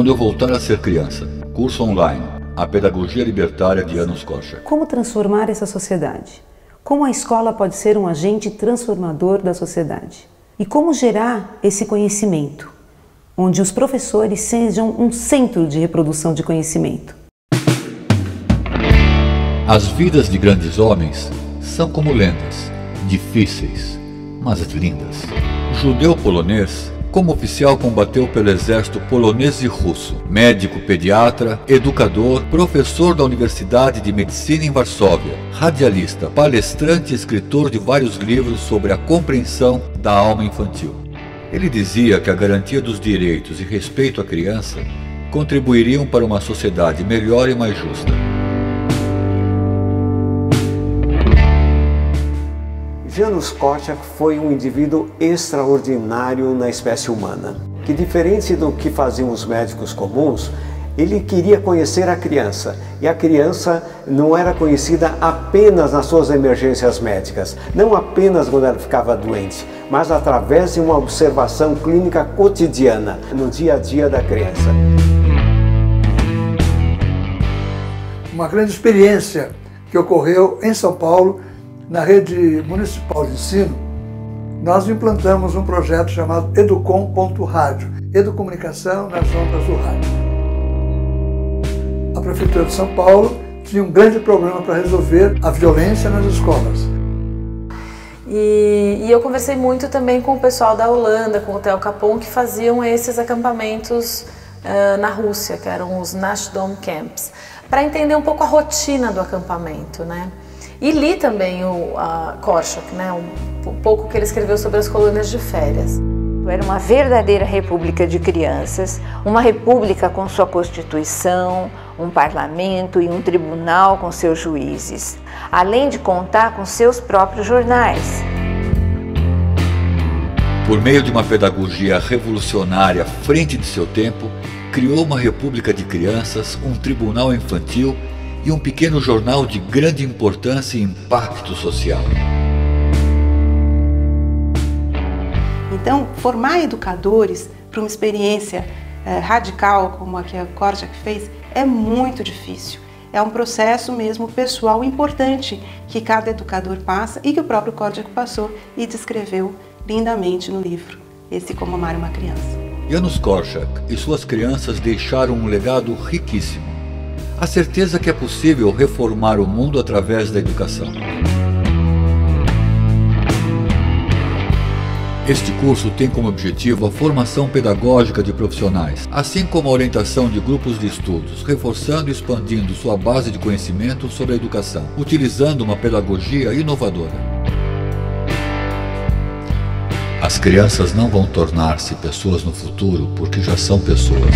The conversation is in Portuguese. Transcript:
Quando eu voltar a ser criança. Curso online. A Pedagogia Libertária de Janusz Korczak. Como transformar essa sociedade? Como a escola pode ser um agente transformador da sociedade? E como gerar esse conhecimento, onde os professores sejam um centro de reprodução de conhecimento? As vidas de grandes homens são como lendas, difíceis, mas lindas. O judeu polonês como oficial, combateu pelo exército polonês e russo, médico, pediatra, educador, professor da Universidade de Medicina em Varsóvia, radialista, palestrante e escritor de vários livros sobre a compreensão da alma infantil. Ele dizia que a garantia dos direitos e respeito à criança contribuiriam para uma sociedade melhor e mais justa. Janusz Korczak foi um indivíduo extraordinário na espécie humana, que diferente do que faziam os médicos comuns, ele queria conhecer a criança e a criança não era conhecida apenas nas suas emergências médicas, não apenas quando ela ficava doente, mas através de uma observação clínica cotidiana no dia a dia da criança. Uma grande experiência que ocorreu em São Paulo na rede municipal de ensino, nós implantamos um projeto chamado Educom.rádio, Educomunicação nas ondas do rádio. A Prefeitura de São Paulo tinha um grande problema para resolver a violência nas escolas. E, e, eu conversei muito também com o pessoal da Holanda, com o Hotel Capon, que faziam esses acampamentos uh, na Rússia, que eram os Nashdom Camps, para entender um pouco a rotina do acampamento, né? E li também o a Korchak, né, um, um pouco que ele escreveu sobre as colônias de férias. Era uma verdadeira república de crianças, uma república com sua constituição, um parlamento e um tribunal com seus juízes, além de contar com seus próprios jornais. Por meio de uma pedagogia revolucionária à frente de seu tempo, criou uma república de crianças, um tribunal infantil e um pequeno jornal de grande importância e impacto social. Então, formar educadores para uma experiência eh, radical como a que a Korczak fez é muito difícil. É um processo mesmo pessoal importante que cada educador passa e que o próprio Korczak passou e descreveu lindamente no livro, esse Como Amar uma Criança. Janusz Korczak e suas crianças deixaram um legado riquíssimo a certeza que é possível reformar o mundo através da educação. Este curso tem como objetivo a formação pedagógica de profissionais, assim como a orientação de grupos de estudos, reforçando e expandindo sua base de conhecimento sobre a educação, utilizando uma pedagogia inovadora. As crianças não vão tornar-se pessoas no futuro porque já são pessoas.